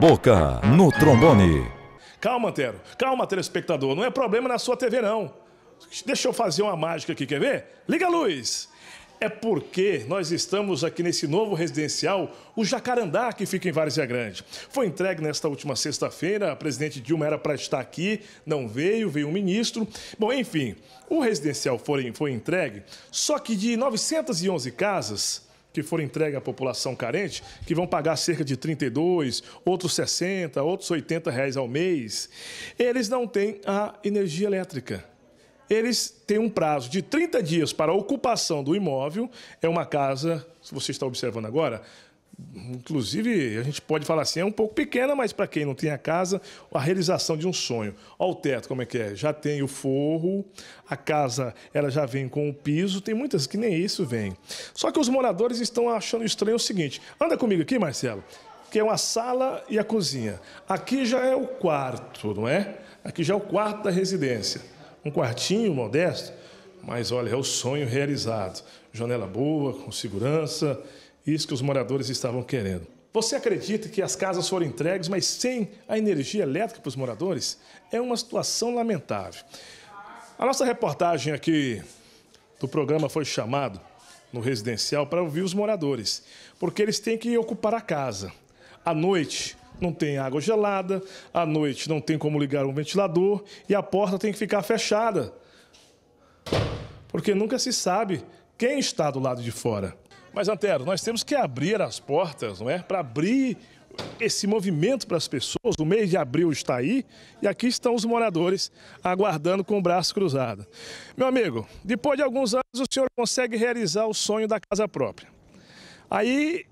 Boca no trombone. Calma, Antero. Calma, telespectador. Não é problema na sua TV, não. Deixa eu fazer uma mágica aqui, quer ver? Liga a luz. É porque nós estamos aqui nesse novo residencial, o Jacarandá, que fica em Várzea Grande. Foi entregue nesta última sexta-feira, a presidente Dilma era para estar aqui, não veio, veio um ministro. Bom, enfim, o residencial foi, foi entregue, só que de 911 casas, que foram entregues à população carente, que vão pagar cerca de 32, outros 60, outros 80 reais ao mês, eles não têm a energia elétrica eles têm um prazo de 30 dias para a ocupação do imóvel. É uma casa, se você está observando agora, inclusive a gente pode falar assim, é um pouco pequena, mas para quem não tem a casa, a realização de um sonho. Olha o teto, como é que é? Já tem o forro, a casa ela já vem com o piso, tem muitas que nem isso vem. Só que os moradores estão achando estranho o seguinte, anda comigo aqui, Marcelo, que é uma sala e a cozinha. Aqui já é o quarto, não é? Aqui já é o quarto da residência um quartinho modesto, mas olha, é o sonho realizado. Janela boa, com segurança, isso que os moradores estavam querendo. Você acredita que as casas foram entregues, mas sem a energia elétrica para os moradores? É uma situação lamentável. A nossa reportagem aqui do programa foi chamado no residencial para ouvir os moradores, porque eles têm que ocupar a casa. À noite, não tem água gelada, à noite não tem como ligar um ventilador e a porta tem que ficar fechada. Porque nunca se sabe quem está do lado de fora. Mas, Antero, nós temos que abrir as portas, não é? Para abrir esse movimento para as pessoas. O mês de abril está aí e aqui estão os moradores aguardando com o braço cruzado. Meu amigo, depois de alguns anos o senhor consegue realizar o sonho da casa própria. Aí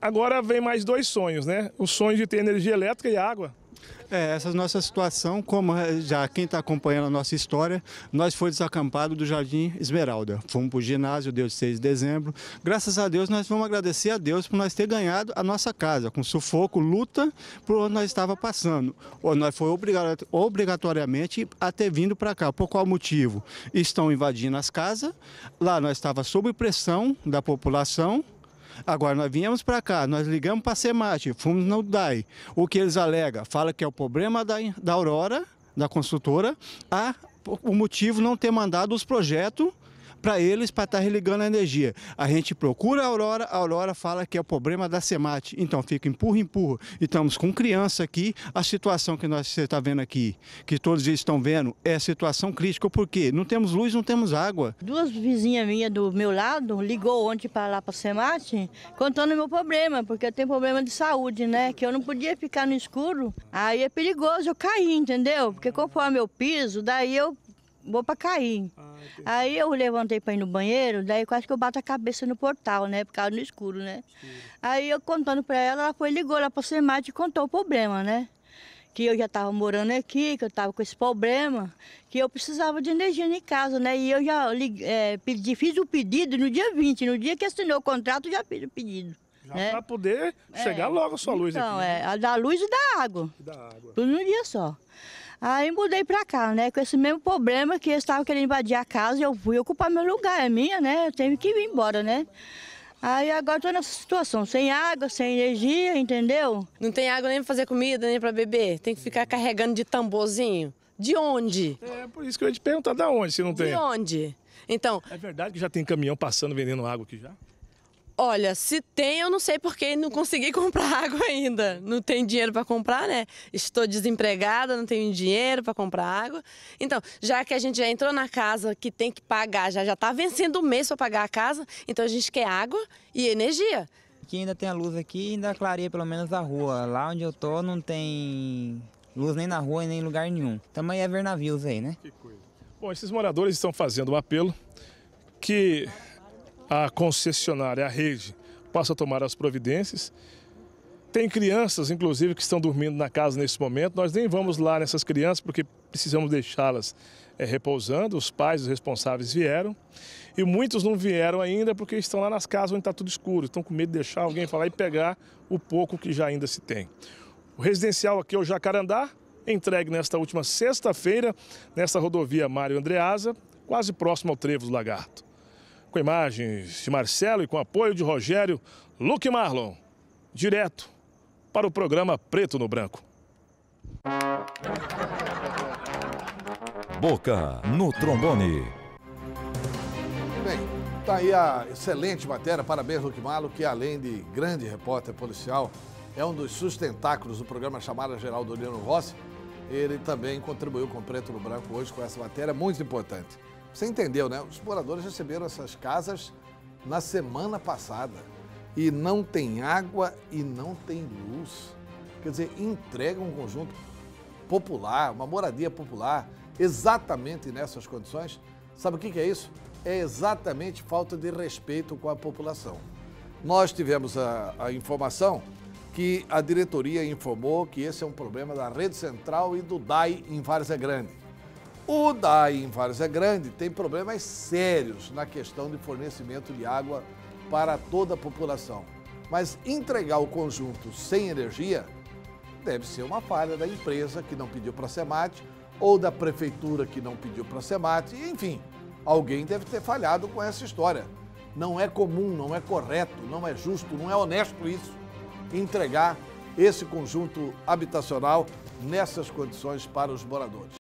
Agora vem mais dois sonhos, né? O sonho de ter energia elétrica e água. É, essa nossa situação, como já quem está acompanhando a nossa história, nós fomos desacampados do Jardim Esmeralda. Fomos para o ginásio, deu 6 de dezembro. Graças a Deus, nós vamos agradecer a Deus por nós ter ganhado a nossa casa, com sufoco, luta, por onde nós estava passando. Ou nós foi obrigatoriamente a ter vindo para cá. Por qual motivo? Estão invadindo as casas, lá nós estava sob pressão da população, Agora, nós viemos para cá, nós ligamos para a Semate, fomos no DAI. O que eles alegam? Fala que é o problema da, da Aurora, da construtora, a, o motivo não ter mandado os projetos para eles para estar tá religando a energia. A gente procura a Aurora, a Aurora fala que é o problema da SEMAT. Então fica empurra, empurra. E estamos com criança aqui. A situação que nós, você está vendo aqui, que todos eles estão vendo, é a situação crítica. Por quê? Não temos luz, não temos água. Duas vizinhas minhas do meu lado ligou ontem para lá para a SEMAT contando o meu problema, porque eu tenho problema de saúde, né? Que eu não podia ficar no escuro. Aí é perigoso eu cair, entendeu? Porque conforme eu piso, daí eu vou para cair. Ah, aí eu levantei para ir no banheiro, daí quase que eu bato a cabeça no portal, né? Por causa do escuro, né? Sim. Aí eu contando para ela, ela foi ligou lá para o Semate e contou o problema, né? Que eu já estava morando aqui, que eu estava com esse problema, que eu precisava de energia em casa, né? E eu já é, pedi, fiz o pedido no dia 20, no dia que assinou o contrato, já fiz o pedido. Já né? para poder chegar é, logo a sua luz então, aqui. Então, né? é, a da luz e da água. E da água. Tudo num dia só. Aí mudei pra cá, né? Com esse mesmo problema que eles estavam querendo invadir a casa, eu fui ocupar meu lugar, é minha, né? Eu tenho que vir embora, né? Aí agora estou nessa situação, sem água, sem energia, entendeu? Não tem água nem para fazer comida, nem para beber. Tem que ficar carregando de tamborzinho. De onde? É, por isso que eu ia te perguntar, de onde se não tem? De onde? Então... É verdade que já tem caminhão passando vendendo água aqui já? Olha, se tem, eu não sei porque não consegui comprar água ainda. Não tenho dinheiro para comprar, né? Estou desempregada, não tenho dinheiro para comprar água. Então, já que a gente já entrou na casa que tem que pagar, já já está vencendo o mês para pagar a casa, então a gente quer água e energia. Aqui ainda tem a luz aqui, ainda clareia pelo menos a rua. Lá onde eu tô não tem luz nem na rua e nem em lugar nenhum. Também é ver navios aí, né? Que coisa. Bom, esses moradores estão fazendo um apelo que a concessionária, a rede, possa tomar as providências. Tem crianças, inclusive, que estão dormindo na casa nesse momento. Nós nem vamos lá nessas crianças porque precisamos deixá-las é, repousando. Os pais, os responsáveis vieram. E muitos não vieram ainda porque estão lá nas casas onde está tudo escuro. Estão com medo de deixar alguém falar e pegar o pouco que já ainda se tem. O residencial aqui é o Jacarandá, entregue nesta última sexta-feira, nesta rodovia Mário Andreasa, quase próximo ao Trevo do Lagarto com imagens de Marcelo e com apoio de Rogério Luke Marlon, direto para o programa Preto no Branco. Boca no trombone. Bem, tá aí a excelente matéria. Parabéns, Luque Malo, que além de grande repórter policial, é um dos sustentáculos do programa chamado Geral do Lino Rossi. Ele também contribuiu com o Preto no Branco hoje com essa matéria muito importante. Você entendeu, né? Os moradores receberam essas casas na semana passada e não tem água e não tem luz. Quer dizer, entrega um conjunto popular, uma moradia popular, exatamente nessas condições. Sabe o que é isso? É exatamente falta de respeito com a população. Nós tivemos a, a informação que a diretoria informou que esse é um problema da Rede Central e do DAI em Várzea Grande. O DAI em Várzea Grande tem problemas sérios na questão de fornecimento de água para toda a população. Mas entregar o conjunto sem energia deve ser uma falha da empresa que não pediu para a SEMAT ou da prefeitura que não pediu para a SEMAT, enfim, alguém deve ter falhado com essa história. Não é comum, não é correto, não é justo, não é honesto isso, entregar esse conjunto habitacional nessas condições para os moradores.